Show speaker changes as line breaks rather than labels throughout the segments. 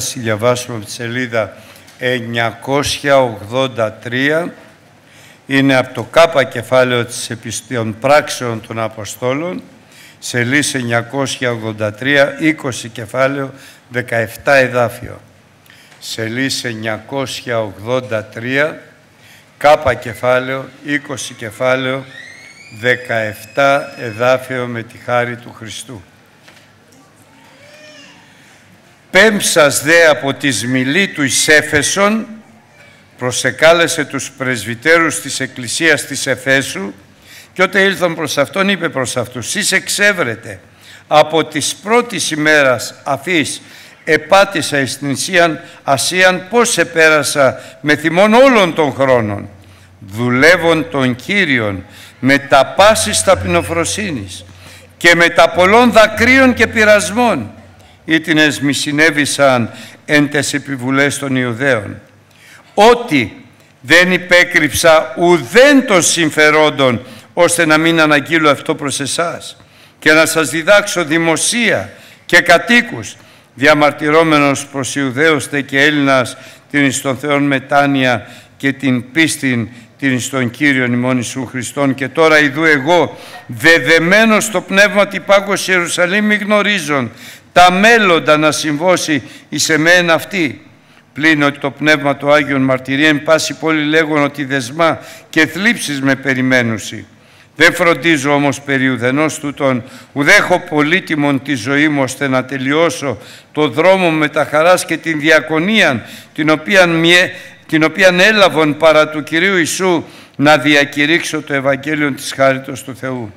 θα διαβάσουμε από τη σελίδα 983 είναι από το κάπα κεφάλαιο της επιστήμων πράξεων των Αποστόλων σελίδα 983 20 κεφάλαιο 17 εδάφιο. Σελίδα 983 κάπα κεφάλαιο 20 κεφάλαιο 17 εδάφιο με τη χάρη του Χριστού Πέμψας δε από τη μιλή του εις Έφεσον, προσεκάλεσε τους πρεσβυτέρους της Εκκλησίας της Εφέσου και όταν ήλθαν προς Αυτόν είπε προς Αυτούς «Σεις εξέβρετε από τις πρώτης ημέρας αφής επάτησα εις την Ισίαν Ασίαν πώς επέρασα με θυμόν όλων των χρόνων δουλεύων των Κύριων με τα πάσης ταπεινοφροσύνης και με τα πολλών δακρύων και πειρασμών ήτινες μη συνέβησαν εν τες επιβουλές των Ιουδαίων. Ότι δεν υπέκρυψα ουδέν των συμφερόντων ώστε να μην αναγγείλω αυτό προς εσάς και να σας διδάξω δημοσία και κατοίκους διαμαρτυρόμενος προς Ιουδαίους και Έλληνας την εις των Θεών μετάνοια και την πίστην την εις τον Κύριον ημών Ιησού Χριστόν και τώρα ειδού εγώ δεδεμένος στο πνεύμα τυπάκος Ιερουσαλήμ μη γνωρίζον τα μέλλοντα να συμβώσει εις εμένα αυτή. Πλην ότι το Πνεύμα του Άγιον μαρτυρία εν πάση πόλη λέγον ότι δεσμά και θλίψεις με περιμένουσι. Δεν φροντίζω όμως περί ουδενός τούτον, ουδέχω πολύτιμον τη ζωή μου ώστε να τελειώσω το δρόμο με τα χαράς και την διακονία την οποία, την οποία έλαβον παρά του Κυρίου Ιησού να διακηρύξω το Ευαγγέλιο της χάριτος του Θεού.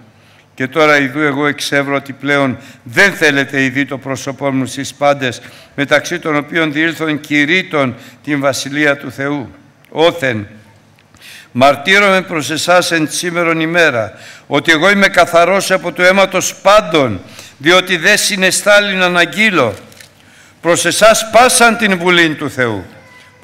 Και τώρα ειδού εγώ εξεύρω ότι πλέον δεν θέλετε ειδεί το πρόσωπό μου στις πάντες, μεταξύ των οποίων διήλθον κηρύττων την Βασιλεία του Θεού. Όθεν, μαρτύρομαι προς εσάς εν σήμερον ημέρα, ότι εγώ είμαι καθαρός από το αίματος πάντων, διότι δεν συνεστάλλει να αναγγείλω. Προς εσάς πάσαν την Βουλή του Θεού.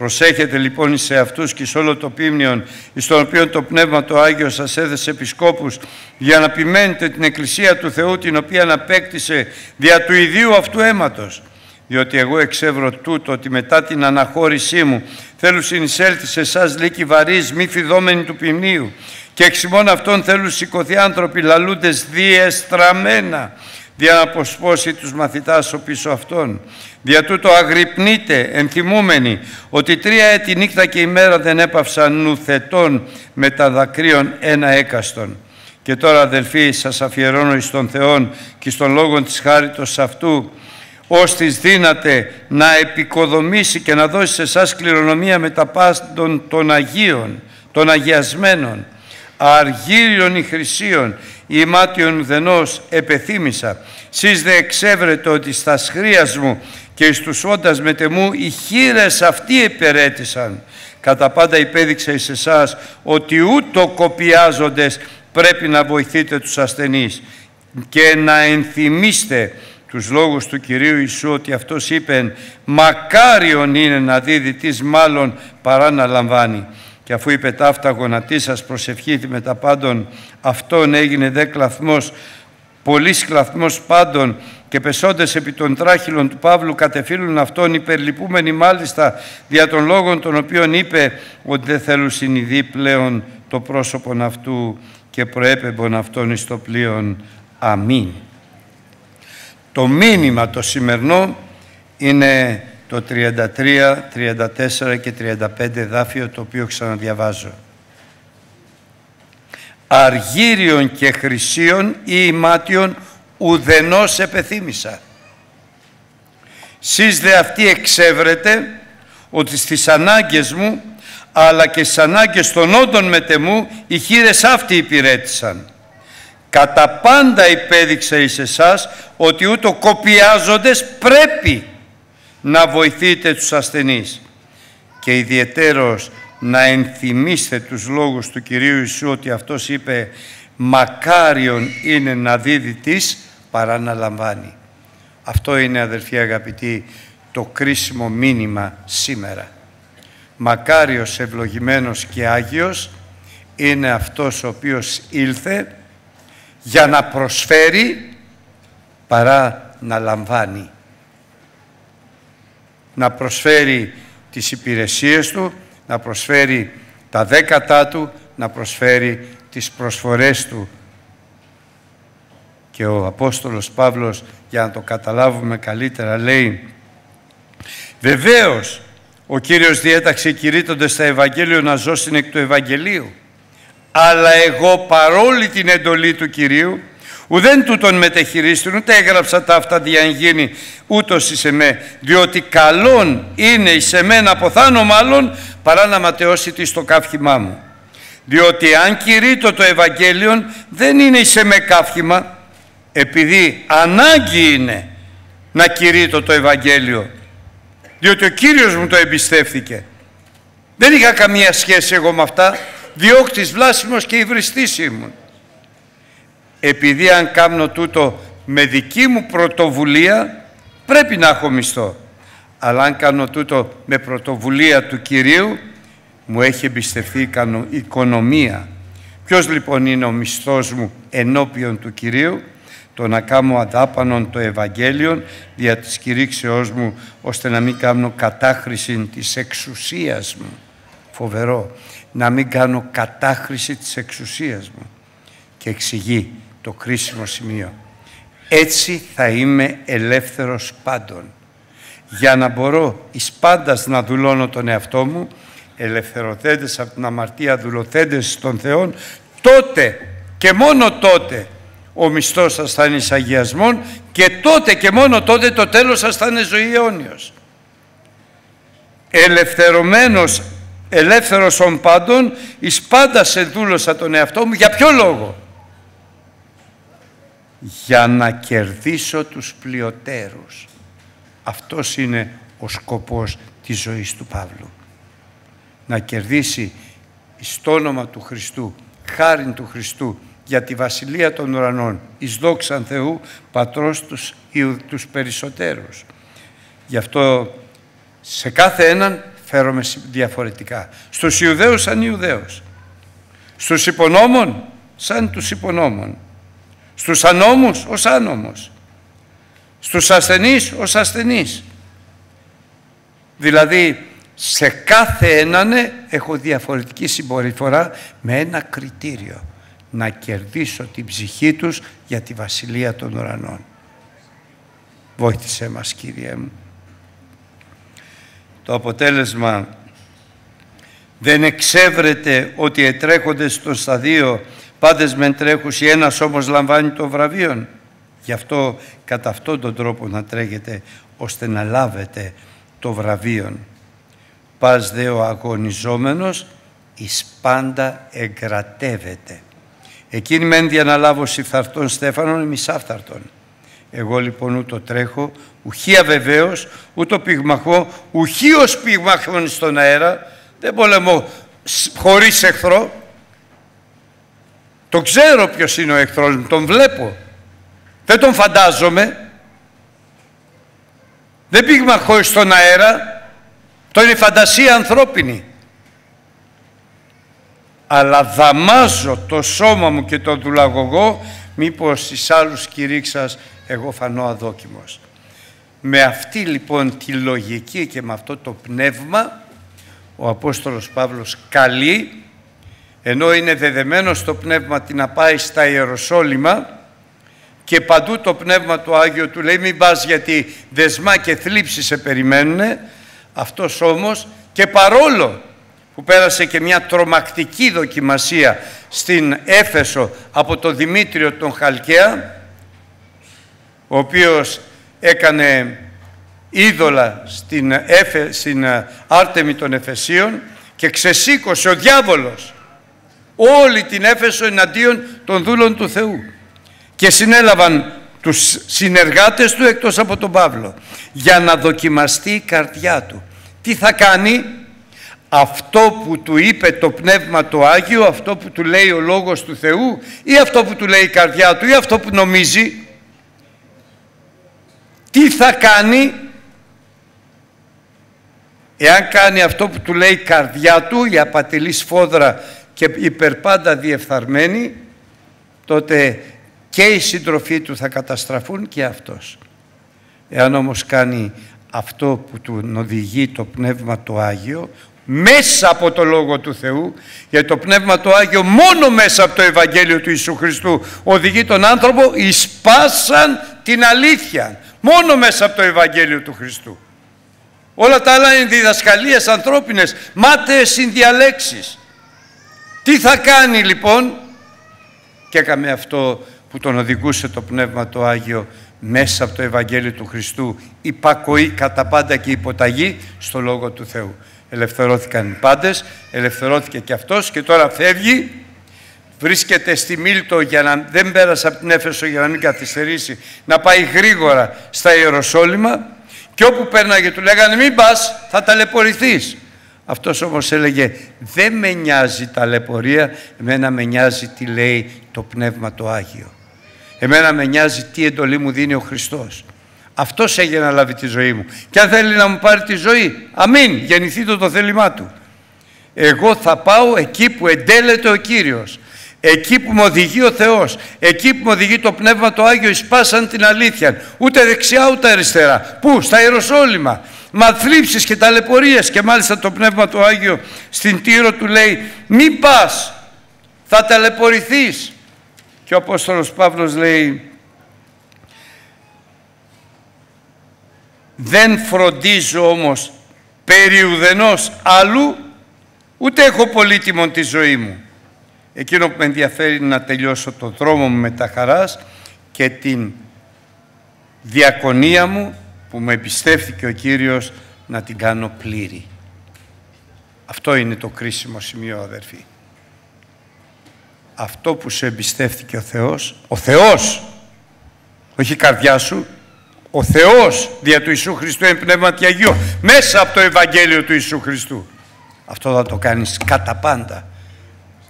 Προσέχετε λοιπόν σε αυτούς και σε όλο το πίμνιον, στον οποίο το Πνεύμα το Άγιο σας έδεσε επισκόπους, για να ποιμένετε την Εκκλησία του Θεού, την οποία αναπέκτησε δια του ιδίου αυτού αίματος. Διότι εγώ εξεύρω τούτο ότι μετά την αναχώρησή μου θέλω συνεισέλθει σε εσάς λύκη βαρύς, μη φιδόμενοι του ποιμνίου. Και εξημών αυτών θέλουν σηκωθεί άνθρωποι λαλούντες διεστραμμένα, για να αποσπώσει τους μαθητάς ο πίσω αυτών. Δια τούτο αγρυπνείτε ενθυμούμενοι ότι τρία έτη νύχτα και ημέρα δεν έπαυσαν νουθετών με τα δακρύων ένα έκαστον. Και τώρα αδελφοί σας αφιερώνω εις τον Θεόν και στον λόγο της χάριτος αυτού ώστις δύναται να επικοδομήσει και να δώσει σε εσάς κληρονομία με τα πάντων των Αγίων, των Αγιασμένων, αργύριων ή χρυσίων, ημάτιον ουδενός επεθύμησα. Σεις δε εξέβρετε ότι στα σχρίας μου και εις τους όντας μετεμού οι χείρες αυτοί υπερέτησαν. Κατά πάντα υπέδειξε εις εσάς ότι ούτω κοπιάζοντες πρέπει να βοηθείτε τους ασθενείς και να ενθυμίστε τους λόγους του Κυρίου Ιησού ότι Αυτός είπε «Μακάριον είναι να δίδει τις μάλλον παρά να λαμβάνει». Και αφού είπε ταύτα γονατή σας προσευχήθη με τα πάντων αυτόν έγινε δε κλαθμός πολλής κλαθμός πάντων και πεσόντες επί των τράχυλων του Παύλου κατεφύλουν αυτόν υπερλυπούμενοι μάλιστα δια των λόγων των οποίων είπε ότι δεν θέλουν συνειδεί πλέον το πρόσωπον αυτού και προέπεμπον αυτόν εις το πλοίον. Αμήν. Το μήνυμα το σημερινό είναι το 33, 34 και 35 δάφιο το οποίο ξαναδιαβάζω. Αργύριον και χρυσίων ή ημάτιον ουδενός επεθύμησα. Σεις δε αυτοί εξεύρετε ότι στις ανάγκες μου αλλά και στις ανάγκες των όντων μετεμού οι χείρες αυτοί υπηρέτησαν. Κατά πάντα υπέδειξα εις εσάς ότι ούτω κοπιάζοντες πρέπει να βοηθείτε τους ασθενείς και ιδιαιτέρως να ενθυμίστε τους λόγους του Κυρίου Ιησού ότι Αυτός είπε «Μακάριον είναι να δίδει της παρά να λαμβάνει». Αυτό είναι αδελφοί αγαπητοί το κρίσιμο μήνυμα σήμερα. Μακάριος, ευλογημένος και Άγιος είναι αυτός ο οποίος ήλθε για να προσφέρει παρά να λαμβάνει. Να προσφέρει τις υπηρεσίες του, να προσφέρει τα δέκατά του, να προσφέρει τις προσφορές του. Και ο Απόστολος Παύλος, για να το καταλάβουμε καλύτερα, λέει «Βεβαίως, ο Κύριος διέταξε κηρύττοντας στα Ευαγγέλιο να ζώσουν εκ του Ευαγγελίου, αλλά εγώ παρόλη την εντολή του Κυρίου, ουδέν τούτον μετεχειρίστην, ούτε έγραψα τα αυτά διαγίνει ούτως εις εμέ, διότι καλόν είναι εις εμένα αποθάνω μάλλον, παρά να ματαιώσει τη στο καύχημά μου. Διότι αν κηρύττω το Ευαγγέλιο δεν είναι εις εμέ καύχημα, επειδή ανάγκη είναι να κηρύττω το Ευαγγέλιο, διότι ο Κύριος μου το εμπιστεύθηκε. Δεν είχα καμία σχέση εγώ με αυτά, διώκτης βλάσιμος και υβριστής ήμουν. Επειδή αν κάνω τούτο με δική μου πρωτοβουλία, πρέπει να έχω μισθό. Αλλά αν κάνω τούτο με πρωτοβουλία του Κυρίου, μου έχει εμπιστευτεί η οικονομία. Ποιος λοιπόν είναι ο μισθός μου ενώπιον του Κυρίου, το να κάνω αδάπανον το Ευαγγέλιο δια της κηρύξεώς μου, ώστε να μην κάνω κατάχρηση της εξουσίας μου. Φοβερό να μην κάνω κατάχρηση της εξουσίας μου. Και εξηγεί το κρίσιμο σημείο. Έτσι θα είμαι ελεύθερος πάντων. Για να μπορώ εις πάντας να δουλώνω τον εαυτό μου, ελευθερωθέντες από την αμαρτία, δουλωθέντες των Θεών, τότε και μόνο τότε ο μισθός σας θα είναι εισαγιασμόν και τότε και μόνο τότε το τέλος σας θα είναι ζωή αιώνιος. Ελευθερωμένος ελεύθερος ον πάντων, εις πάντα σε δούλωσα τον εαυτό μου. Για ποιο λόγο; Για να κερδίσω τους πλειοτέρους. Αυτός είναι ο σκοπός της ζωής του Παύλου. Να κερδίσει στο όνομα του Χριστού, χάριν του Χριστού, για τη Βασιλεία των Ουρανών, εις δόξαν Θεού, Πατρός τους, τους περισσότερους. Γι' αυτό σε κάθε έναν φέρομαι διαφορετικά. Στους Ιουδαίους σαν Ιουδαίους. Στους υπονόμων σαν τους υπονόμων. Στους ανώμους ως άνομος. Στους ασθενείς ως ασθενείς. Δηλαδή σε κάθε έναν έχω διαφορετική συμπεριφορά με ένα κριτήριο. Να κερδίσω την ψυχή τους για τη Βασιλεία των Ουρανών. Βόηθησέ μας Κύριε μου. Το αποτέλεσμα δεν εξέβρεται ότι ετρέχονται στο σταδίο πάντες μεν τρέχουσι ένας όμως λαμβάνει το βραβείο. Γι' αυτό κατά αυτόν τον τρόπο να τρέχετε ώστε να λάβετε το βραβείο. Πας δε ο αγωνιζόμενος εις πάντα εγκρατεύεται. Εκείνη μεν διαναλάβω συφθαρτών στέφανων μισάφθαρτων. Εγώ λοιπόν ούτω τρέχω, ουχή αβεβαίως, ούτω πυγμαχώ, ουχή ως πυγμαχών στον αέρα, δεν πολεμώ χωρίς εχθρό. Το ξέρω ποιος είναι ο εχθρός μου, τον βλέπω. Δεν τον φαντάζομαι. Δεν πυγμαχώ στον αέρα, το είναι φαντασία ανθρώπινη. Αλλά δαμάζω το σώμα μου και το δουλαγωγό, μήπως εις άλλους κηρύξας εγώ φανώ αδόκιμος. Με αυτή λοιπόν τη λογική και με αυτό το πνεύμα ο Απόστολος Παύλος καλεί ενώ είναι δεδεμένο στο πνεύμα την να πάει στα Ιεροσόλυμα και παντού το πνεύμα του Άγιο του λέει μην πας γιατί δεσμά και θλίψη σε περιμένουν αυτός όμως και παρόλο που πέρασε και μια τρομακτική δοκιμασία στην Έφεσο από το Δημήτριο τον Χαλκαία ο οποίος έκανε είδωλα στην, Έφε, στην ε, Άρτεμη των Εφεσίων και ξεσήκωσε ο διάβολος όλη την Έφεσο εναντίον των δούλων του Θεού και συνέλαβαν τους συνεργάτες του εκτός από τον Παύλο για να δοκιμαστεί η καρδιά του. Τι θα κάνει; Αυτό που του είπε το Πνεύμα το Άγιο, αυτό που του λέει ο Λόγος του Θεού ή αυτό που του λέει η καρδιά του ή αυτό που νομίζει; Τι θα κάνει; Εάν κάνει αυτό που του λέει η καρδιά του, η απατηλής σφόδρα και υπερπάντα διεφθαρμένη, τότε και οι σύντροφοί του θα καταστραφούν και αυτός. Εάν όμως κάνει αυτό που του οδηγεί το Πνεύμα το Άγιο μέσα από το Λόγο του Θεού γιατί το Πνεύμα το Άγιο μόνο μέσα από το Ευαγγέλιο του Ιησού Χριστού οδηγεί τον άνθρωπο εις πάσαν την αλήθεια μόνο μέσα από το Ευαγγέλιο του Χριστού όλα τα άλλα είναι διδασκαλίες ανθρώπινες μάταιες συνδιαλέξεις τι θα κάνει λοιπόν; Και έκαμε αυτό που τον οδηγούσε το Πνεύμα το Άγιο μέσα από το Ευαγγέλιο του Χριστού υπακοή κατά πάντα και υποταγή στο Λόγο του Θεού. Ελευθερώθηκαν οι πάντες, ελευθερώθηκε και αυτός και τώρα φεύγει, βρίσκεται στη Μίλτο για να δεν πέρασε από την Έφεσο για να μην καθυστερήσει, να πάει γρήγορα στα Ιεροσόλυμα και όπου πέρναγε του λέγανε μην πας, θα ταλαιπωρηθείς. Αυτός όμως έλεγε δεν με νοιάζει ταλαιπωρία, εμένα με νοιάζει τι λέει το Πνεύμα το Άγιο. Εμένα με νοιάζει τι εντολή μου δίνει ο Χριστός. Αυτός έγινε να λάβει τη ζωή μου. Και αν θέλει να μου πάρει τη ζωή, αμήν, γεννηθεί το το θέλημά του. Εγώ θα πάω εκεί που εντέλεται ο Κύριος. Εκεί που με οδηγεί ο Θεός, εκεί που με οδηγεί το Πνεύμα το Άγιο εις πάσαν την αλήθεια, ούτε δεξιά ούτε αριστερά. Πού, στα Ιεροσόλυμα. Μα θλίψεις και ταλαιπωρίες και μάλιστα το Πνεύμα το Άγιο στην Τύρο του λέει μη πας, θα ταλαιπωρηθείς. Και ο Απόστολος Παύλος λέει δεν φροντίζω όμως περί ουδενός άλλου ούτε έχω πολύτιμον τη ζωή μου. Εκείνο που με ενδιαφέρει είναι να τελειώσω το δρόμο μου με τα χαράς και την διακονία μου που με εμπιστεύθηκε ο Κύριος να την κάνω πλήρη. Αυτό είναι το κρίσιμο σημείο αδερφοί αυτό που σε εμπιστεύτηκε ο Θεός, ο Θεός, όχι η καρδιά σου, ο Θεός δια του Ιησού Χριστού είναι πνεύμα Αγίου, μέσα από το Ευαγγέλιο του Ιησού Χριστού. Αυτό θα το κάνεις κατά πάντα.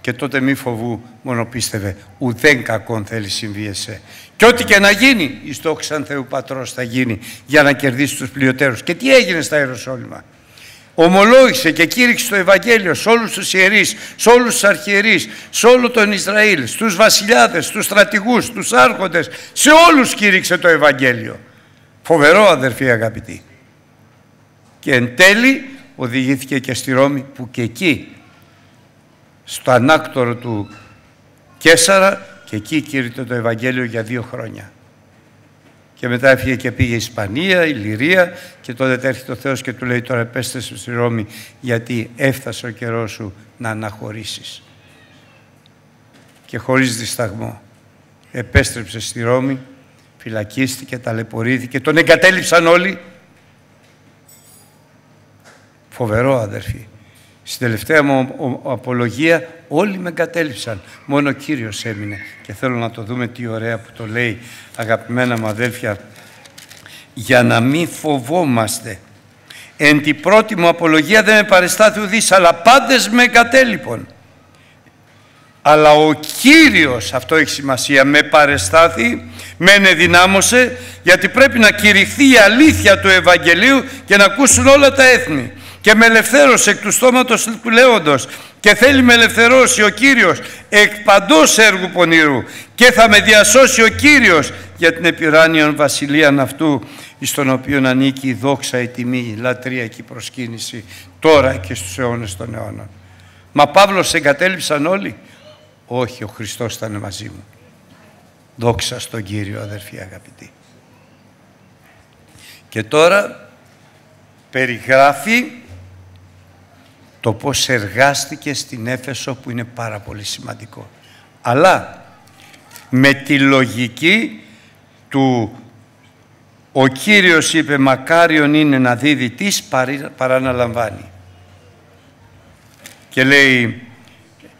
Και τότε μη φοβού, μόνο πίστευε, ουδέν κακόν θέλει συμβεί εσέ. Και ό,τι και να γίνει, η στόχη σαν Θεού Πατρός θα γίνει για να κερδίσει τους πλειοτέρους. Και τι έγινε στα Ιεροσόλυμα ομολόγησε και κήρυξε το Ευαγγέλιο σε όλους τους ιερείς, σε όλους τους αρχιερείς, σε όλο τον Ισραήλ, στους βασιλιάδες, στους στρατηγούς, στους άρχοντες, σε όλους κήρυξε το Ευαγγέλιο. Φοβερό αδερφοί αγαπητοί. Και εν τέλει οδηγήθηκε και στη Ρώμη που και εκεί, στο ανάκτορο του Κέσαρα, και εκεί κήρυτε το Ευαγγέλιο για δύο χρόνια και μετά έφυγε και πήγε η Ισπανία, η Λυρία και τότε έρχεται ο Θεός και του λέει τώρα επέστρεψε στη Ρώμη γιατί έφτασε ο καιρός σου να αναχωρήσεις. Και χωρίς δισταγμό επέστρεψε στη Ρώμη, φυλακίστηκε, ταλαιπωρήθηκε, τον εγκατέλειψαν όλοι. Φοβερό αδερφοί. Στην τελευταία μου απολογία όλοι με εγκατέλειψαν. Μόνο ο Κύριος έμεινε. Και θέλω να το δούμε τι ωραία που το λέει αγαπημένα μου αδέλφια. Για να μην φοβόμαστε. Εν την πρώτη μου απολογία δεν με παρεστάθη ουδής, αλλά πάντες με εγκατέλειπον. Αλλά ο Κύριος, αυτό έχει σημασία, με παρεστάθη, με ενεδυνάμωσε, γιατί πρέπει να κηρυχθεί η αλήθεια του Ευαγγελίου και να ακούσουν όλα τα έθνη και με ελευθέρωσε εκ του στόματος του λέοντος και θέλει με ελευθερώσει ο Κύριος εκ παντός έργου πονηρού και θα με διασώσει ο Κύριος για την επιράνιον βασιλείαν αυτού στον οποίο ανήκει η δόξα, η τιμή, η λατρεία και η προσκύνηση τώρα και στους αιώνες των αιώνων. Μα Παύλος εγκατέλειψαν όλοι; Όχι, ο Χριστός ήταν μαζί μου. Δόξα στον Κύριο αδερφοί αγαπητοί. Και τώρα περιγράφει το πώς εργάστηκες στην Έφεσο που είναι πάρα πολύ σημαντικό. Αλλά με τη λογική του ο Κύριος είπε μακάριον είναι να δίδει τις παρά να λαμβάνει. Και λέει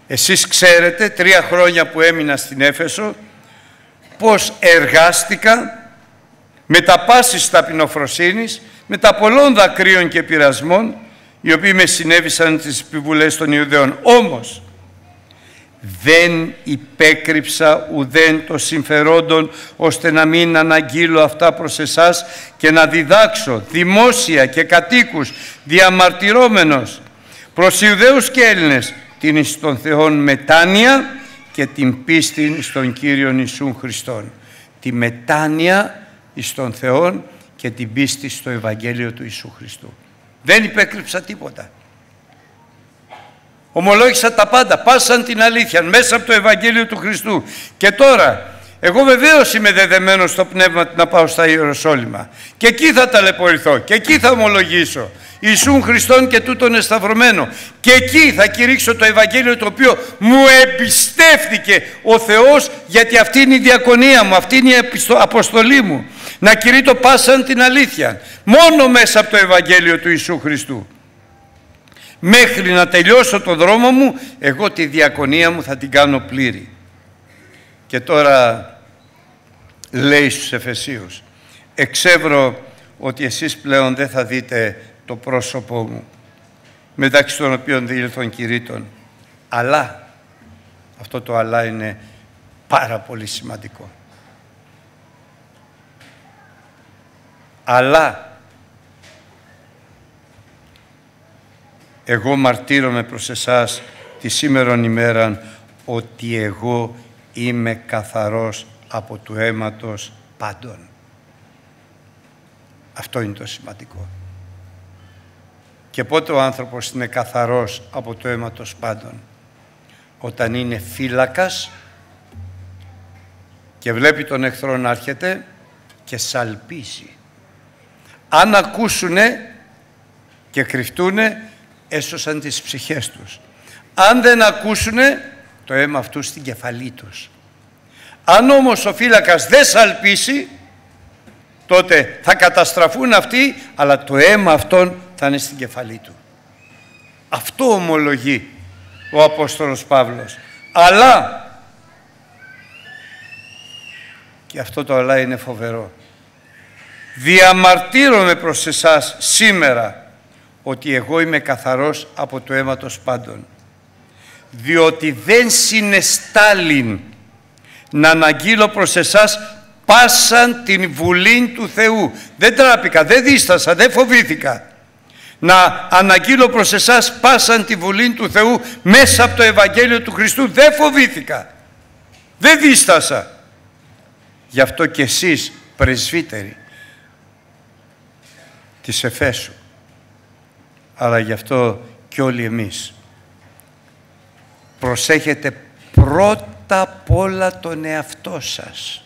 εσείς ξέρετε τρία χρόνια που έμεινα στην Έφεσο πώς εργάστηκα με τα πάσης ταπεινοφροσύνης, με τα πολλών δακρύων και πειρασμών οι οποίοι με συνέβησαν τις επιβουλές των Ιουδαίων. Όμως, δεν υπέκρυψα ουδέν το συμφερόντων ώστε να μην αναγγείλω αυτά προς εσάς και να διδάξω δημόσια και κατοίκους διαμαρτυρόμενος προς Ιουδαίους και Έλληνες την εις των Θεών μετάνοια και την πίστη στον Κύριον Ιησούν Χριστόν. Τη μετάνοια εις των Θεών και την πίστη στο Ευαγγέλιο του Ιησού Χριστού. Δεν υπέκρυψα τίποτα. Ομολόγησα τα πάντα, πάσαν την αλήθεια μέσα από το Ευαγγέλιο του Χριστού. Και τώρα, εγώ βεβαίως είμαι δεδεμένος στο πνεύμα να πάω στα Ιεροσόλυμα. Και εκεί θα ταλαιπωρηθώ και εκεί θα ομολογήσω. Ιησούν Χριστόν και τούτον εσταυρωμένο. Και εκεί θα κηρύξω το Ευαγγέλιο το οποίο μου εμπιστεύτηκε ο Θεός γιατί αυτή είναι η διακονία μου, αυτή είναι η αποστολή μου. Να κηρύττω πάσαν την αλήθεια. Μόνο μέσα από το Ευαγγέλιο του Ιησού Χριστού. Μέχρι να τελειώσω το δρόμο μου, εγώ τη διακονία μου θα την κάνω πλήρη. Και τώρα λέει στους Εφεσίους, εξεύρω ότι εσείς πλέον δεν θα δείτε το πρόσωπό μου, μεταξύ των οποίων διήλθον κηρύττων. Αλλά, αυτό το αλλά είναι πάρα πολύ σημαντικό. Αλλά, εγώ μαρτύρομαι προς εσάς τη σήμερον ημέραν ότι εγώ είμαι καθαρός από του αίματος πάντων. Αυτό είναι το σημαντικό. Και πότε ο άνθρωπος είναι καθαρός από το αίματος πάντων. Όταν είναι φύλακας και βλέπει τον εχθρό να έρχεται και σαλπίσει. Αν ακούσουνε και κρυφτούνε, έσωσαν τις ψυχές τους. Αν δεν ακούσουνε, το αίμα αυτού στην κεφαλή τους. Αν όμως ο φύλακας δεν σαλπίσει, τότε θα καταστραφούν αυτοί, αλλά το αίμα αυτών θα είναι στην κεφαλή του. Αυτό ομολογεί ο Απόστολος Παύλος. Αλλά, και αυτό το αλλά είναι φοβερό, διαμαρτύρομαι προς εσάς σήμερα ότι εγώ είμαι καθαρός από το αίματος πάντων διότι δεν συνεστάλην να αναγγείλω προς εσάς πάσαν την βουλή του Θεού. Δεν τράπηκα, δεν δίστασα, δεν φοβήθηκα. Να αναγγείλω προς εσάς πάσαν τη βουλή του Θεού μέσα από το Ευαγγέλιο του Χριστού. Δεν φοβήθηκα. Δεν δίστασα. Γι' αυτό και εσείς πρεσβύτεροι της Εφέσου. Αλλά γι' αυτό και όλοι εμείς. Προσέχετε πρώτα απ' όλα τον εαυτό σας.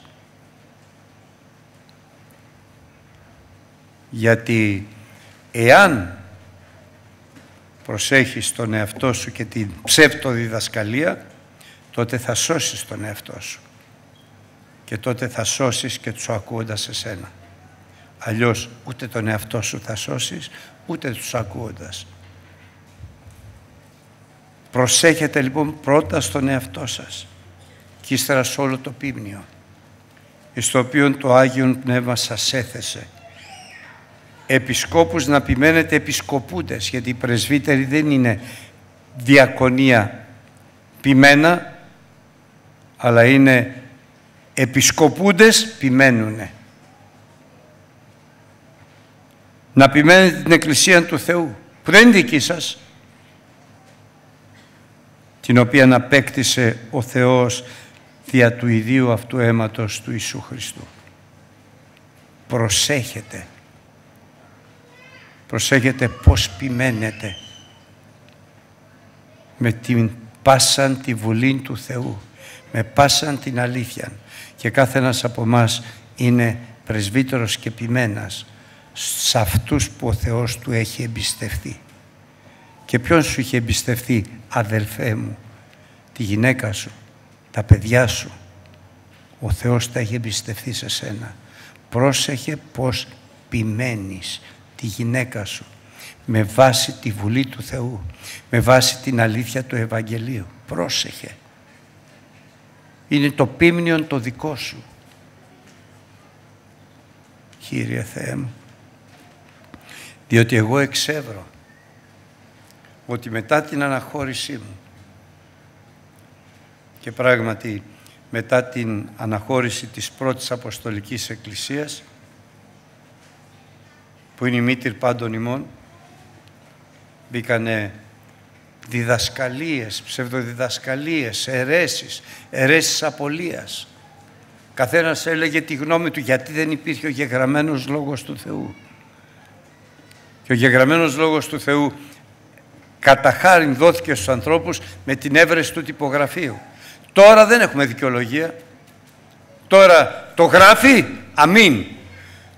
Γιατί εάν προσέχεις τον εαυτό σου και την ψεύτο διδασκαλία, τότε θα σώσεις τον εαυτό σου. Και τότε θα σώσεις και τους ακούοντας εσένα. Αλλιώς ούτε τον εαυτό σου θα σώσεις, ούτε τους ακούοντας. Προσέχετε λοιπόν πρώτα στον εαυτό σας και ύστερα σε όλο το πίμνιο, στο οποίο το Άγιον Πνεύμα σας έθεσε. Επισκόπους να επιμένετε επισκοπούντες, γιατί οι πρεσβύτεροι δεν είναι διακονία πιμένα, αλλά είναι επισκοπούντες ποιμένουνε. Να ποιμένετε την Εκκλησία του Θεού, που δεν είναι δική σας, την οποία απέκτησε ο Θεός δια του ιδίου αυτού αίματος του Ιησού Χριστού. Προσέχετε. Προσέχετε πώς ποιμένετε με την πάσαν τη βουλή του Θεού, με πάσαν την αλήθεια. Και κάθε ένας από εμάς είναι πρεσβύτερος και ποιμένας σε αυτούς που ο Θεός του έχει εμπιστευτεί. Και ποιον σου είχε εμπιστευτεί, αδελφέ μου, τη γυναίκα σου, τα παιδιά σου. Ο Θεός τα έχει εμπιστευτεί σε σένα. Πρόσεχε πως ποιμένεις τη γυναίκα σου με βάση τη Βουλή του Θεού, με βάση την αλήθεια του Ευαγγελίου. Πρόσεχε. Είναι το πίμνιον το δικό σου. Κύριε Θεέ μου, διότι εγώ εξεύρω ότι μετά την αναχώρησή μου και πράγματι μετά την αναχώρηση της πρώτης Αποστολικής Εκκλησίας που είναι η μήτυρ πάντων ημών μπήκανε διδασκαλίες, ψευδοδιδασκαλίες, αιρέσεις, αιρέσεις απολίας Καθένας έλεγε τη γνώμη του γιατί δεν υπήρχε ο γεγραμμένος λόγος του Θεού. Και ο γεγραμμένος λόγος του Θεού κατά χάριν δόθηκε στους ανθρώπους με την έβρεση του τυπογραφείου. Τώρα δεν έχουμε δικαιολογία. Τώρα το γράφει, αμήν.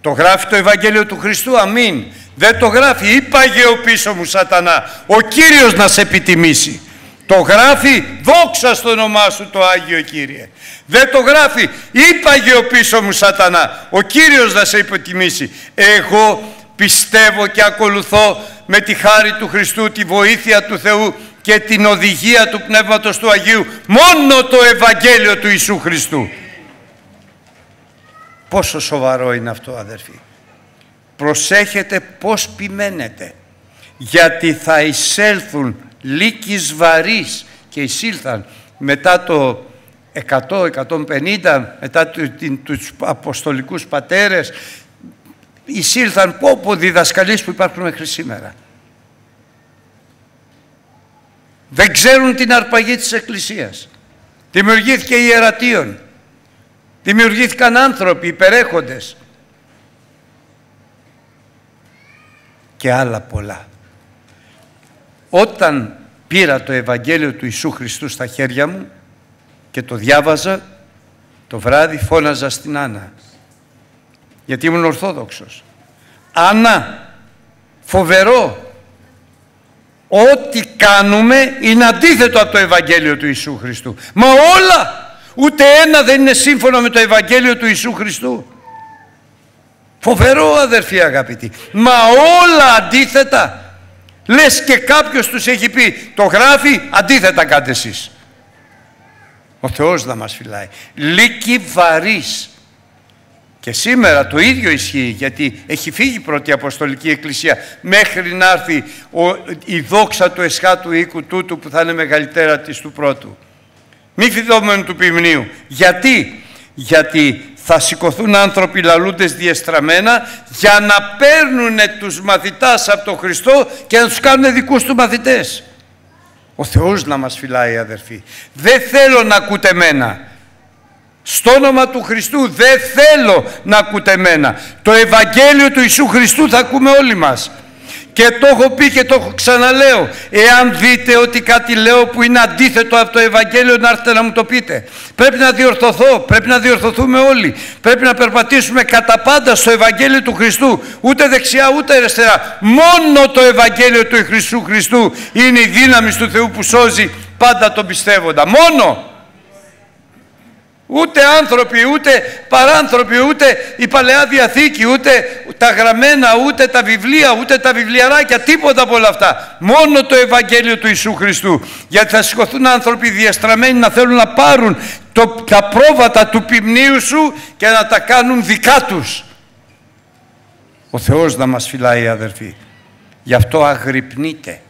Το γράφει το Ευαγγέλιο του Χριστού, αμήν. Δεν το γράφει, είπαγε ο πίσω μου σατανά, ο Κύριος να σε επιτιμήσει. Το γράφει, δόξα στο όνομά σου το Άγιο Κύριε. Δεν το γράφει, είπαγε ο πίσω μου σατανά, ο Κύριος να σε επιτιμήσει. Εγώ πιστεύω και ακολουθώ με τη χάρη του Χριστού, τη βοήθεια του Θεού και την οδηγία του Πνεύματος του Αγίου μόνο το Ευαγγέλιο του Ιησού Χριστού. Πόσο σοβαρό είναι αυτό αδερφοί. Προσέχετε πώς ποιμένετε γιατί θα εισέλθουν λύκεις βαρύς και εισήλθαν μετά το 100-150 μετά τους αποστολικούς πατέρες εισήλθαν πω πω διδασκαλίες που υπάρχουν μέχρι σήμερα. Δεν ξέρουν την αρπαγή της Εκκλησίας. Δημιουργήθηκε η Ιερατείων. Δημιουργήθηκαν άνθρωποι υπερέχοντες. Και άλλα πολλά. Όταν πήρα το Ευαγγέλιο του Ιησού Χριστού στα χέρια μου και το διάβαζα, το βράδυ φώναζα στην Άννα γιατί ήμουν Ορθόδοξος. Άννα, φοβερό, ό,τι κάνουμε είναι αντίθετο από το Ευαγγέλιο του Ιησού Χριστού. Μα όλα, ούτε ένα δεν είναι σύμφωνο με το Ευαγγέλιο του Ιησού Χριστού. Φοβερό αδερφοί αγαπητοί. Μα όλα αντίθετα. Λες και κάποιος τους έχει πει, το γράφει, αντίθετα κάντε εσείς. Ο Θεός να μας φυλάει. Λύκη βαρύς και σήμερα το ίδιο ισχύει γιατί έχει φύγει η πρώτη Αποστολική Εκκλησία μέχρι να έρθει ο, η δόξα του εσχάτου οίκου τούτου που θα είναι μεγαλύτερα της του πρώτου. Μη φιδόμενο του ποιμνίου. Γιατί; Γιατί θα σηκωθούν άνθρωποι λαλούντες διεστραμμένα για να παίρνουν τους μαθητάς από τον Χριστό και να τους κάνουν δικούς του μαθητές. Ο Θεός να μας φυλάει αδερφοί. Δεν θέλω να ακούτε μένα. Στο όνομα του Χριστού δεν θέλω να ακούτε εμένα. Το Ευαγγέλιο του Ιησού Χριστού θα ακούμε όλοι μας. Και το έχω πει και το έχω ξαναλέω. Εάν δείτε ότι κάτι λέω που είναι αντίθετο από το Ευαγγέλιο να έρθετε να μου το πείτε. Πρέπει να διορθωθώ, πρέπει να διορθωθούμε όλοι. Πρέπει να περπατήσουμε κατά πάντα στο Ευαγγέλιο του Χριστού. Ούτε δεξιά ούτε αριστερά. Μόνο το Ευαγγέλιο του Χριστού Χριστού είναι η δύναμη του Θεού που σώζει πάντα τον πιστεύοντα. Μόνο. Ούτε άνθρωποι, ούτε παράνθρωποι, ούτε η Παλαιά Διαθήκη, ούτε τα γραμμένα, ούτε τα βιβλία, ούτε τα βιβλιαράκια, τίποτα από όλα αυτά. Μόνο το Ευαγγέλιο του Ιησού Χριστού. Γιατί θα σηκωθούν άνθρωποι διαστραμμένοι να θέλουν να πάρουν το, τα πρόβατα του ποιμνίου σου και να τα κάνουν δικά τους. Ο Θεός να μας φυλάει αδερφοί. Γι' αυτό αγρυπνείτε.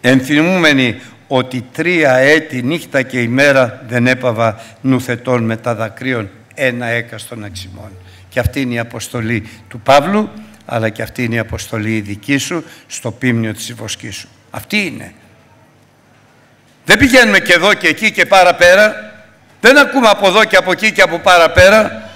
Ενθυμούμενοι ότι τρία έτη νύχτα και ημέρα δεν έπαβα νουθετών με τα δακρύων ένα έκαστον εξημών. Και αυτή είναι η αποστολή του Παύλου, αλλά και αυτή είναι η αποστολή η δική σου στο πίμνιο της βοσκής σου. Αυτή είναι. Δεν πηγαίνουμε και εδώ και εκεί και παραπέρα. Δεν ακούμε από εδώ και από εκεί και από παραπέρα.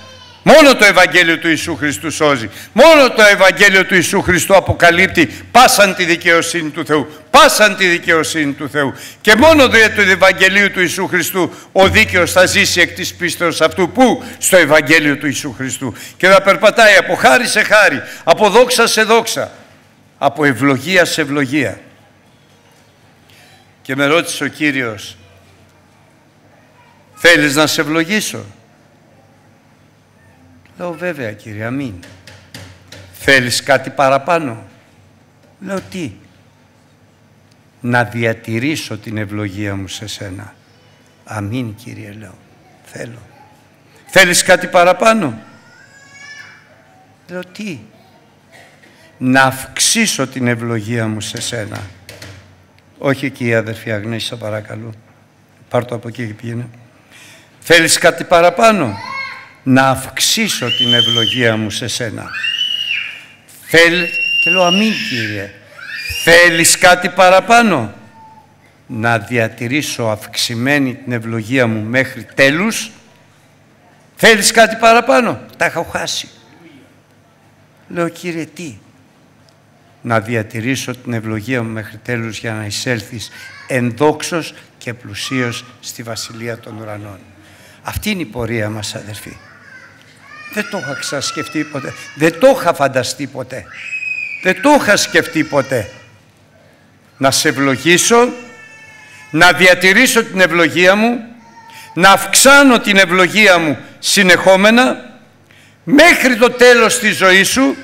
Μόνο το Ευαγγέλιο του Ιησού Χριστού σώζει. Μόνο το Ευαγγέλιο του Ιησού Χριστού αποκαλύπτει πάσαν τη δικαιοσύνη του Θεού. Πάσαν τη δικαιοσύνη του Θεού. Και μόνο δια του Ευαγγελίου του Ιησού Χριστού ο δίκαιος θα ζήσει εκ της πίστεως αυτού. Πού; Στο Ευαγγέλιο του Ιησού Χριστού. Και θα περπατάει από χάρη σε χάρη, από δόξα σε δόξα, από ευλογία σε ευλογία. Και με ρώτησε ο Κύριος, θέλεις να σε ευλογήσω; Λέω βέβαια κύριε, αμήν. Θέλεις κάτι παραπάνω; Λέω τι; Να διατηρήσω την ευλογία μου σε σένα. Αμήν κύριε λέω. Θέλω. Θέλεις κάτι παραπάνω; Λέω τι; Να αυξήσω την ευλογία μου σε σένα. Όχι εκεί αδερφή Αγνέση, παρακαλώ. Πάρ' το από εκεί και πήγαινε. Θέλεις κάτι παραπάνω; Να αυξήσω την ευλογία μου σε σένα. Θέλ... Και λέω αμήν Κύριε. Θέλεις κάτι παραπάνω; Να διατηρήσω αυξημένη την ευλογία μου μέχρι τέλους. Θέλεις κάτι παραπάνω; Τα έχω χάσει. Λέω Κύριε τι; Να διατηρήσω την ευλογία μου μέχρι τέλους για να εισέλθεις ενδόξως και πλουσίως στη Βασιλεία των Ουρανών. Αυτή είναι η πορεία μας αδερφοί. Δεν το είχα ξασκεφτεί ποτέ. Δεν το είχα φανταστεί ποτέ. Δεν το είχα σκεφτεί ποτέ. Να σε ευλογήσω, να διατηρήσω την ευλογία μου, να αυξάνω την ευλογία μου συνεχόμενα μέχρι το τέλος της ζωής σου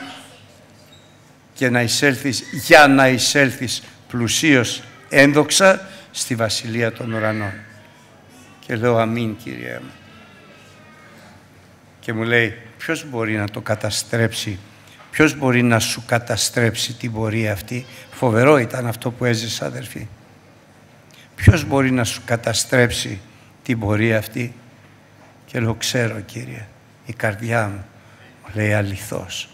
και να εισέλθεις, για να εισέλθεις πλουσίως ένδοξα στη Βασιλεία των Ουρανών. Και λέω αμήν Κύριε μου. Και μου λέει ποιος μπορεί να το καταστρέψει, ποιος μπορεί να σου καταστρέψει την πορεία αυτή; Φοβερό ήταν αυτό που έζησα αδερφοί. Ποιος μπορεί να σου καταστρέψει την πορεία αυτή; Και λέω ξέρω Κύριε, η καρδιά μου μου λέει αληθώς.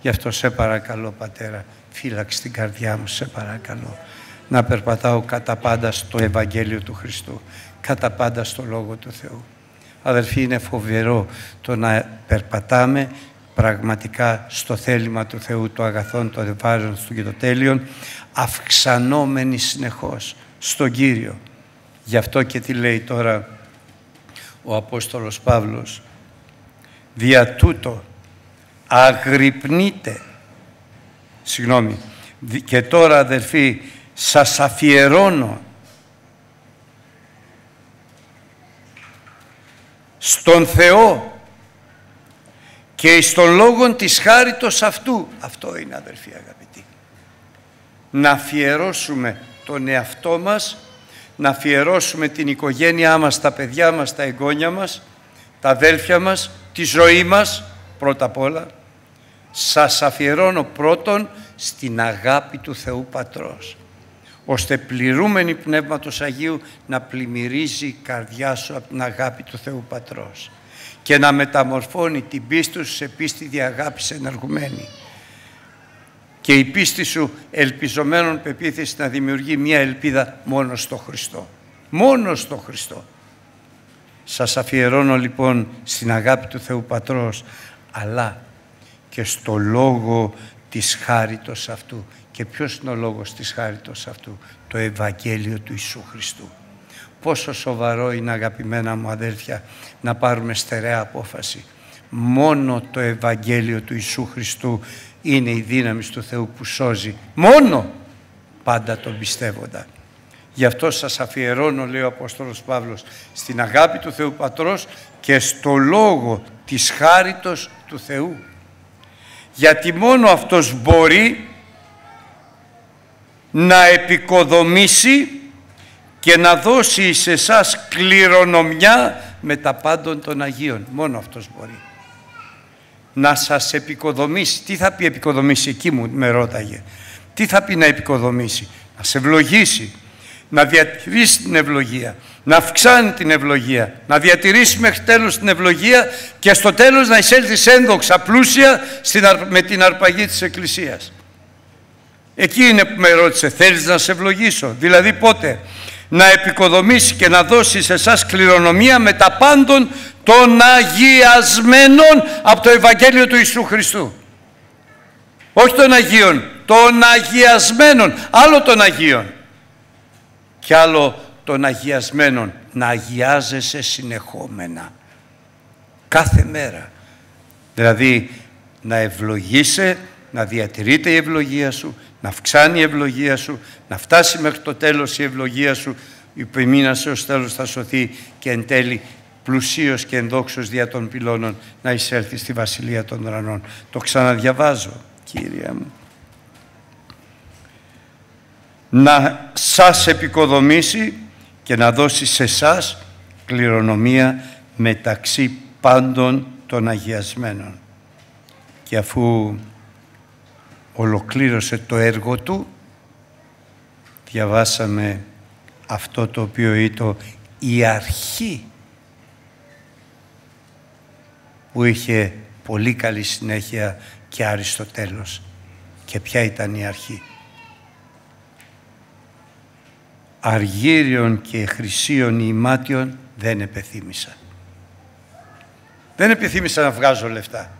Γι' αυτό σε παρακαλώ Πατέρα, φύλαξε την καρδιά μου, σε παρακαλώ. Να περπατάω κατά πάντα στο Ευαγγέλιο του Χριστού, κατά πάντα στο Λόγο του Θεού. Αδελφοί, είναι φοβερό το να περπατάμε πραγματικά στο θέλημα του Θεού, το αγαθόν, το ευάρεων του και το τέλειον, αυξανόμενοι συνεχώς στον Κύριο. Γι' αυτό και τι λέει τώρα ο Απόστολος Παύλος. Δια τούτο αγρυπνείτε. Συγγνώμη. Και τώρα αδελφοί σας αφιερώνω στον Θεό και στον λόγον της χάριτος αυτού. Αυτό είναι αδελφοί αγαπητοί. Να αφιερώσουμε τον εαυτό μας, να αφιερώσουμε την οικογένειά μας, τα παιδιά μας, τα εγγόνια μας, τα αδέλφια μας, τη ζωή μας, πρώτα απ' όλα. Σας αφιερώνω πρώτον στην αγάπη του Θεού Πατρός ώστε πληρούμενη Πνεύματος Αγίου να πλημμυρίζει η καρδιά σου από την αγάπη του Θεού Πατρός και να μεταμορφώνει την πίστη σου σε πίστη διαγάπης ενεργουμένη και η πίστη σου ελπιζομένων πεποίθησης να δημιουργεί μια ελπίδα μόνο στο Χριστό. Μόνο στο Χριστό. Σας αφιερώνω λοιπόν στην αγάπη του Θεού Πατρός αλλά και στο λόγο της χάριτος αυτού και ποιος είναι ο λόγος της χάριτος αυτού, το Ευαγγέλιο του Ιησού Χριστού. Πόσο σοβαρό είναι αγαπημένα μου αδέλφια να πάρουμε στερεά απόφαση. Μόνο το Ευαγγέλιο του Ιησού Χριστού είναι η δύναμη του Θεού που σώζει. Μόνο πάντα τον πιστεύοντα. Γι' αυτό σας αφιερώνω, λέει ο Απόστολος Παύλος, στην αγάπη του Θεού Πατρός και στο λόγο της χάριτος του Θεού. Γιατί μόνο Αυτός μπορεί να επικοδομήσει και να δώσει σε εσάς κληρονομιά με τα πάντων των Αγίων. Μόνο Αυτός μπορεί. Να σας επικοδομήσει. Τι θα πει επικοδομήσει εκεί μου με ρώταγε. Τι θα πει να επικοδομήσει. Να σε ευλογήσει. Να διατηρήσει την ευλογία. Να αυξάνει την ευλογία. Να διατηρήσει μέχρι τέλους την ευλογία και στο τέλος να εισέλθεις ένδοξα πλούσια με την αρπαγή της Εκκλησίας. Εκεί είναι που με ρώτησε, θέλεις να σε ευλογήσω; Δηλαδή πότε; Να επικοδομήσει και να δώσει σε εσάς κληρονομία με τα πάντων των αγιασμένων από το Ευαγγέλιο του Ιησού Χριστού. Όχι των Αγίων, των αγιασμένων. Άλλο των Αγίων. Και άλλο των αγιασμένων. Να αγιάζεσαι συνεχόμενα. Κάθε μέρα. Δηλαδή να ευλογείσαι, να διατηρείται η ευλογία σου, να αυξάνει η ευλογία σου, να φτάσει μέχρι το τέλος η ευλογία σου, η ποιμήνα σε ως τέλος θα σωθεί και εν τέλει πλουσίως και ενδόξως δια των πυλώνων να εισέλθει στη Βασιλεία των Ουρανών. Το ξαναδιαβάζω, Κύριε μου. Να σας επικοδομήσει και να δώσει σε εσά κληρονομία μεταξύ πάντων των αγιασμένων. Και αφού ολοκλήρωσε το έργο του, διαβάσαμε αυτό το οποίο ήταν η αρχή που είχε πολύ καλή συνέχεια και άριστο τέλος. Και ποια ήταν η αρχή; Αργύριων και χρυσίων ημάτιων δεν επεθύμησα. Δεν επιθύμησα να βγάζω λεφτά.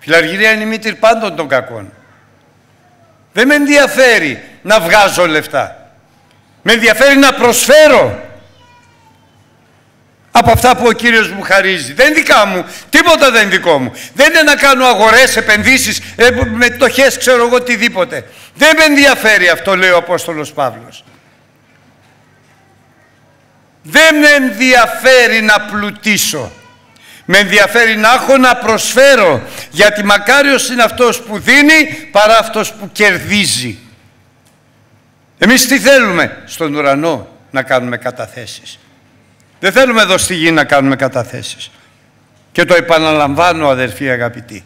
Φιλαργυρία είναι η μήτρη πάντων των κακών. Δεν με ενδιαφέρει να βγάζω λεφτά. Με ενδιαφέρει να προσφέρω από αυτά που ο Κύριος μου χαρίζει. Δεν είναι δικά μου. Τίποτα δεν είναι δικό μου. Δεν είναι να κάνω αγορές, επενδύσεις, ε, με τοχές, ξέρω εγώ, οτιδήποτε. Δεν με ενδιαφέρει αυτό, λέει ο Απόστολος Παύλος. Δεν με ενδιαφέρει να πλουτίσω. Με ενδιαφέρει να έχω να προσφέρω. Γιατί μακάριος είναι αυτός που δίνει παρά αυτός που κερδίζει. Εμείς τι θέλουμε; Στον ουρανό να κάνουμε καταθέσεις. Δεν θέλουμε εδώ στη γη να κάνουμε καταθέσεις. Και το επαναλαμβάνω αδερφοί αγαπητοί.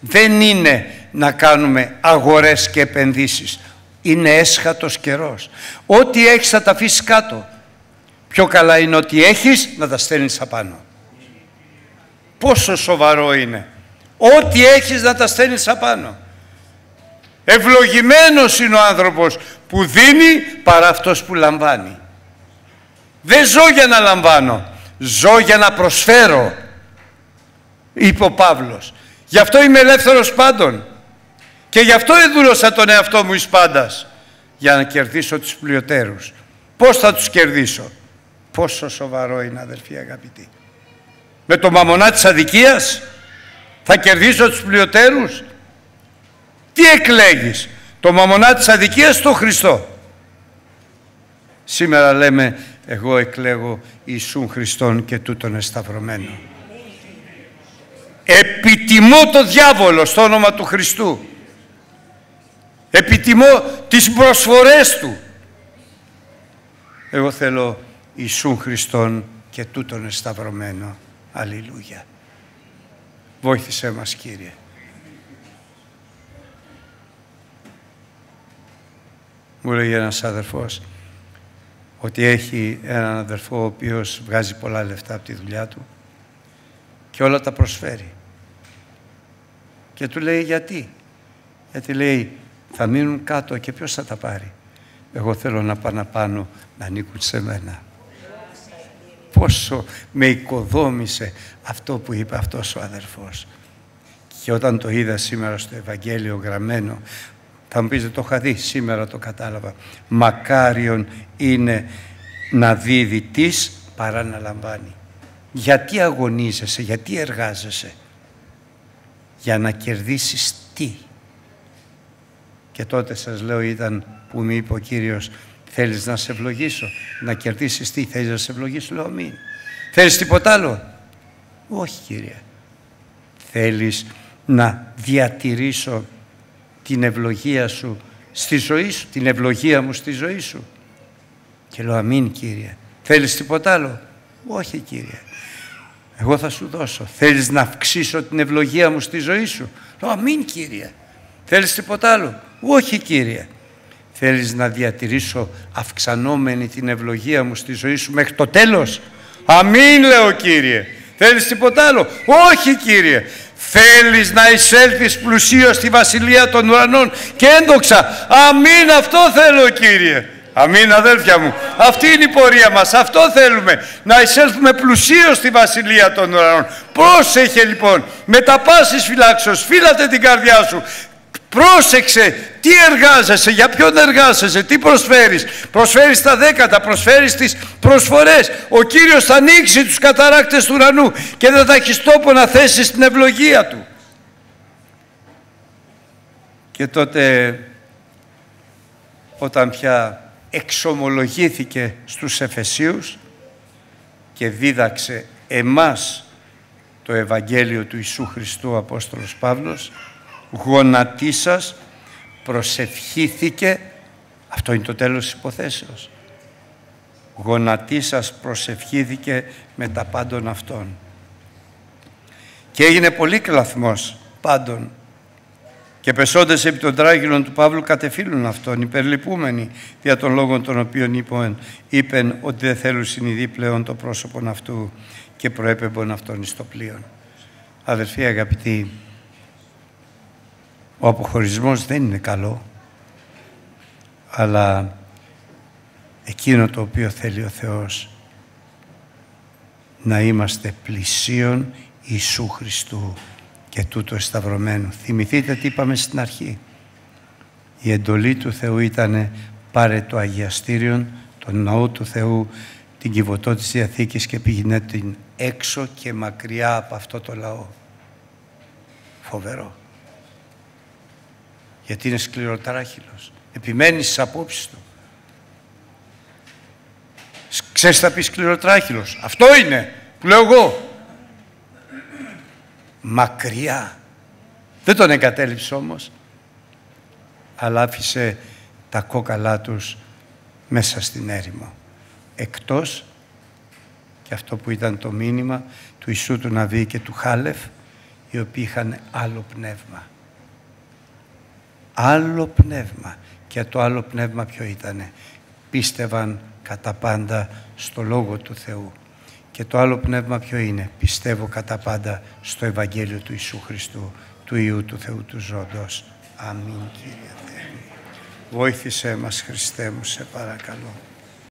Δεν είναι να κάνουμε αγορές και επενδύσεις. Είναι έσχατος καιρός. Ό,τι έχεις θα τα αφήσεις κάτω. Πιο καλά είναι ότι έχεις να τα στέλνεις απάνω. Πόσο σοβαρό είναι. Ό,τι έχεις να τα στέλνεις απάνω. Ευλογημένος είναι ο άνθρωπος που δίνει παρά αυτός που λαμβάνει. Δεν ζω για να λαμβάνω. Ζω για να προσφέρω. Είπε ο Παύλος. Γι' αυτό είμαι ελεύθερος πάντων. Και γι' αυτό εδούλωσα τον εαυτό μου εις πάντας. Για να κερδίσω τους πλειοτέρους. Πώς θα τους κερδίσω; Πόσο σοβαρό είναι αδελφοί αγαπητοί. Με το μαμονά της αδικίας θα κερδίσω τους πλειοτέρους. Τι εκλέγεις. Το μαμονά της αδικίας το Χριστό. Σήμερα λέμε εγώ εκλέγω Ιησούν Χριστόν και τούτον εσταυρωμένο. Επιτιμώ το διάβολο στο όνομα του Χριστού. Επιτιμώ τις προσφορές Του. Εγώ θέλω Ιησούν Χριστόν και τούτον εσταυρωμένο. Αλληλούια. Βόηθησέ μας Κύριε. Μου λέει ένας αδερφός, ότι έχει έναν αδερφό ο οποίος βγάζει πολλά λεφτά από τη δουλειά του και όλα τα προσφέρει. Και του λέει γιατί; Γιατί λέει θα μείνουν κάτω και ποιος θα τα πάρει; Εγώ θέλω να πάνε πάνω να ανήκουν σε μένα. Πόσο με οικοδόμησε αυτό που είπε αυτός ο αδερφός. Και όταν το είδα σήμερα στο Ευαγγέλιο γραμμένο θα μου πείτε το είχα δει, σήμερα το κατάλαβα. Μακάριον είναι να δίδει της παρά να λαμβάνει. Γιατί αγωνίζεσαι, γιατί εργάζεσαι; Για να κερδίσεις τι; Και τότε σας λέω ήταν που μου είπε ο Κύριος θέλεις να σε ευλογήσω, να κερδίσεις τι, θέλεις να σε ευλογήσω, λέω μην. Θέλεις τίποτα άλλο; Όχι Κύριε. Θέλεις να διατηρήσω την ευλογία σου στη ζωή σου, την ευλογία μου στη ζωή σου; Και λέω αμήν Κύριε. Θέλεις τίποτα άλλο; Όχι Κύριε. Εγώ θα σου δώσω. Θέλεις να αυξήσω την ευλογία μου στη ζωή σου; Λέω αμήν Κύριε. Θέλεις τίποτα άλλο; Όχι Κύριε. Θέλεις να διατηρήσω αυξανόμενη την ευλογία μου στη ζωή σου μέχρι το τέλος; Αμήν λέω Κύριε. Θέλεις τίποτα άλλο; Όχι Κύριε. Θέλεις να εισέλθεις πλουσίως στη Βασιλεία των Ουρανών και έντοξα; Αμήν αυτό θέλω Κύριε. Αμήν αδέλφια μου. Αυτή είναι η πορεία μας. Αυτό θέλουμε. Να εισέλθουμε πλουσίως στη Βασιλεία των Ουρανών. Πρόσεχε λοιπόν. Με τα πάσης φυλάξεως. Φύλατε την καρδιά σου. Πρόσεξε τι εργάζεσαι, για ποιον εργάζεσαι, τι προσφέρεις. Προσφέρεις τα δέκατα, προσφέρεις τις προσφορές. Ο Κύριος θα ανοίξει τους καταράκτες του ουρανού και δεν θα έχεις τόπο να θέσεις την ευλογία Του. Και τότε όταν πια εξομολογήθηκε στους Εφεσίους και δίδαξε εμάς το Ευαγγέλιο του Ιησού Χριστού Απόστολος Παύλος γονατίσας προσευχήθηκε αυτό είναι το τέλος της υποθέσεως γονατίσας προσευχήθηκε με τα πάντων αυτών και έγινε πολύ κλαθμός πάντων και πεσόντες επί των τράγυλων του Παύλου κατεφύλουν αυτόν, υπερλυπούμενοι δια των λόγων των οποίων είπαν, είπεν ότι δεν θέλουν συνειδεί πλέον το πρόσωπο αυτού και προέπεμπον αυτόν εις το πλοίο. Αδερφοί αγαπητοί, ο αποχωρισμός δεν είναι καλό, αλλά εκείνο το οποίο θέλει ο Θεός να είμαστε πλησίον Ιησού Χριστού και τούτο εσταυρωμένου. Θυμηθείτε τι είπαμε στην αρχή. Η εντολή του Θεού ήταν πάρε το Αγιαστήριον, τον ναό του Θεού, την κυβωτό της Διαθήκης και πήγαινε την έξω και μακριά από αυτό το λαό. Φοβερό. Γιατί είναι σκληροτράχυλος. Επιμένεις στις απόψεις του. Ξέρεις θα πει σκληροτράχυλος. Αυτό είναι που λέω εγώ. Μακριά. Δεν τον εγκατέλειψε όμως. Αλλά άφησε τα κόκαλά τους μέσα στην έρημο. Εκτός και αυτό που ήταν το μήνυμα του Ιησού του Ναβί και του Χάλεφ οι οποίοι είχαν άλλο πνεύμα. Άλλο πνεύμα. Και το άλλο πνεύμα ποιο ήτανε; Πίστευαν κατά πάντα στο Λόγο του Θεού. Και το άλλο πνεύμα ποιο είναι; Πιστεύω κατά πάντα στο Ευαγγέλιο του Ιησού Χριστού, του Ιού του Θεού του Ζώντος. Αμήν Κύριε Θεέ. Βόηθησέ μας Χριστέ μου σε παρακαλώ.